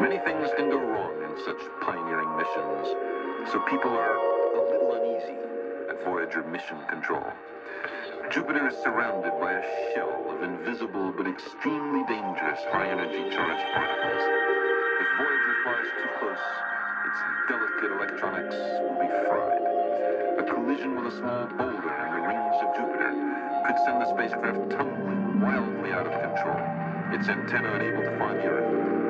Many things can go wrong in such pioneering missions, so people are a little uneasy at Voyager mission control. Jupiter is surrounded by a shell of invisible but extremely dangerous high-energy charged particles. If Voyager flies too close, its delicate electronics will be fried. A collision with a small boulder in the rings of Jupiter could send the spacecraft tumbling wildly out of control. Its antenna unable to find the Earth.